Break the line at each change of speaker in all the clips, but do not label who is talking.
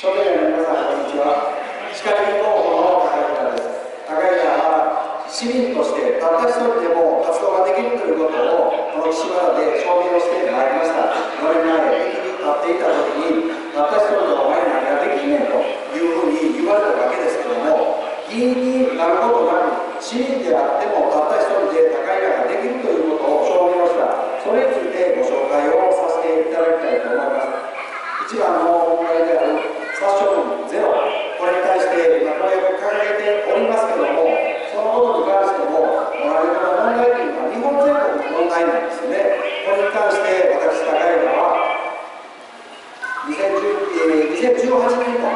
それでは皆さんこんにちは。歯科技候補の高平です。高平は市民としてたった一人でも活動ができるということをこの岸和田で証明をしてまいりました。4年前駅に立っていた時にたった一人でお前何ができんねんと。いうふうに言われたわけですけども議員になることなく市民であってもたった一人で高平ができるということを証明をした。それについてご紹介2010 2018年の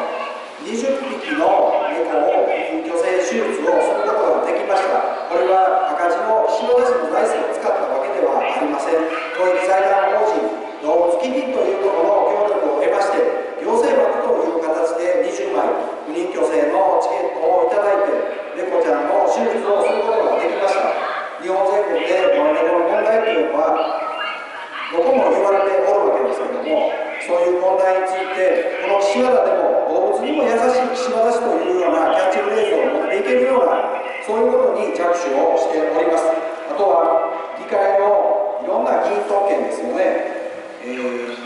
20匹の猫を隠居性手術をすることができましたこれは赤字の島田市の財政を使ったわけではありません公益財団法人動物基金というところの協力を得まして行政枠という形で20枚不妊去勢のチケットをいただいて猫ちゃんの手術をすることができました日本全国でこの猫の問題というのはどこも言われておるわけです。けれどもそういう問題についてこの岸和田でも動物にも優しい岸和田市というようなキャッチフレーズを持っていけるようなそういうことに着手をしております。あとは議会のいろんな議員特権ですよね、えー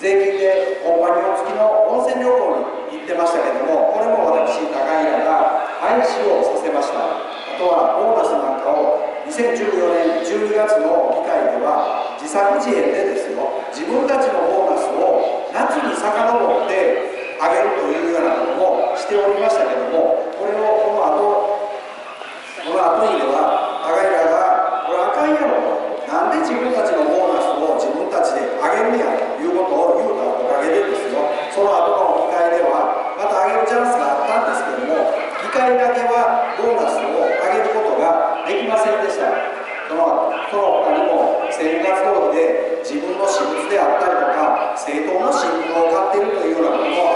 税金でコンパニオン付きの温泉旅行に行ってましたけどもこれも私高平が廃止をさせました。あとはボーナスなんかを2014年12月の議会では自作自演でですよ自分たちのボーナスを夏に遡ってあげるというようなこともしておりましたけどもこれをこの後この後にでは高平がこれあかんやろとなんで自分たちのボーナスを自分たちであげるんやということを言うたおかげでですよ。その後の議会ではまたあげるチャンスがあったんですけども議会だけはボーナスをあげることができませんでした。そのその他にも生活動で自分の私物であったりとか政党の新聞を買っているというようなことも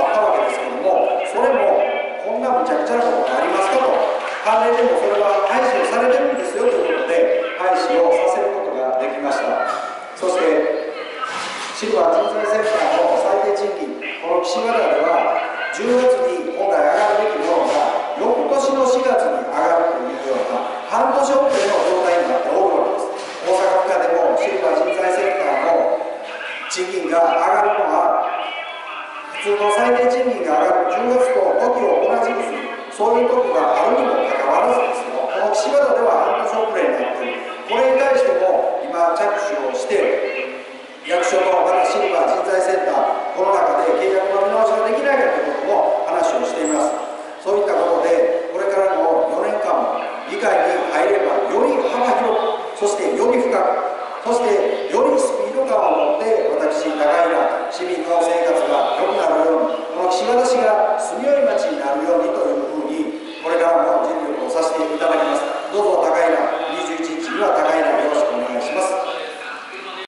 賃金この岸和田では10月に本来上がるべきものが翌年の4月に上がるというような半年遅れの状態になっておるわけです大阪府下でもシルバー人材センターの賃金が上がるのは普通の最低賃金が上がる10月と時を同じにするそういうとがあるにもかかわらずですよこの岸和田では半年遅れになっているこれに対しても今着手をして役所のまたシルバー人材センターコロナ禍で契約の見直しができないかということも話をしていますそういったことでこれからの4年間も議会に入ればより幅広くそしてより深くそしてよりスピード感を持って私高平市民の生活が良くなるようにこの岸和田市が住みよい町になるようにというふうにこれからも尽力をさせていただき